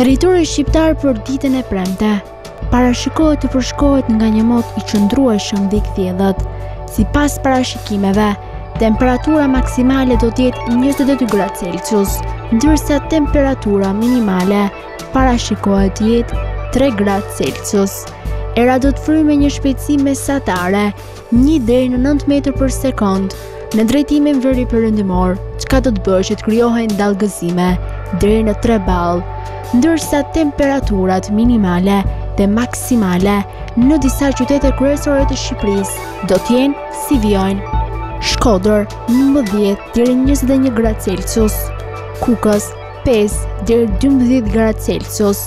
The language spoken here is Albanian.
Territori shqiptar për ditën e premte parashikohet të përshkohet nga një mot i qëndrueshëm dhe i kthjellët. Sipas parashikimeve, temperatura maksimale do të jetë 22 gradë Celsius, ndërsa temperatura minimale parashikohet të jetë 3 gradë Celsius. Era do të fryjë me një shpejtësi mesatare, 1 deri në 9 metër për sekondë në drejtimin veriperëndimor, çka do të bëjë që të krijohen dallgëzime deri në 3 ballë, ndërsa temperaturat minimale dhe maksimale në disa qytete kryesore të Shqipërisë do të jenë si vijojnë: Shkodër 9 deri 21 gradë Celsius, Kukës 5 deri 12 gradë Celsius.